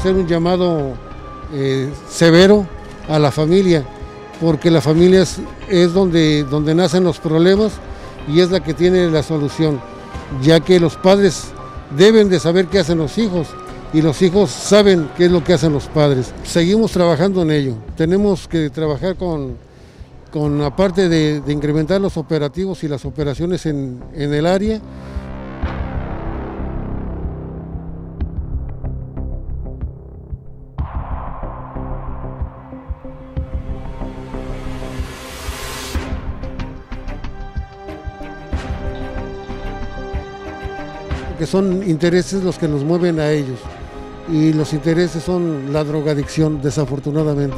hacer un llamado eh, severo a la familia, porque la familia es, es donde, donde nacen los problemas y es la que tiene la solución, ya que los padres deben de saber qué hacen los hijos y los hijos saben qué es lo que hacen los padres. Seguimos trabajando en ello. Tenemos que trabajar con, con aparte de, de incrementar los operativos y las operaciones en, en el área, que son intereses los que nos mueven a ellos y los intereses son la drogadicción, desafortunadamente.